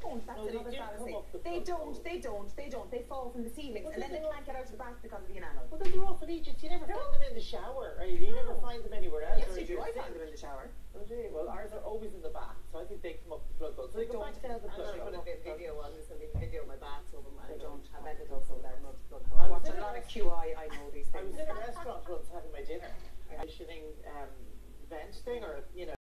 Don't, that's No, they another fallacy. The they don't, they don't, they don't. They fall from the ceilings well, and then they they can't get out of the bath because of the enamel. Well, then they're awful Egypt. You never find them in the shower, right? you never find them anywhere else. Yes, or you do. I find them in the shower. Oh. Well, ours are always in the bath, so I think they come up the plug. So they go back down the I'm going to hole. a video on this and video of my bathroom. They I don't I bet it also there. I watch a lot of QI, I know these things. I was in a restaurant once having my dinner, Conditioning, um, vent thing, or you know.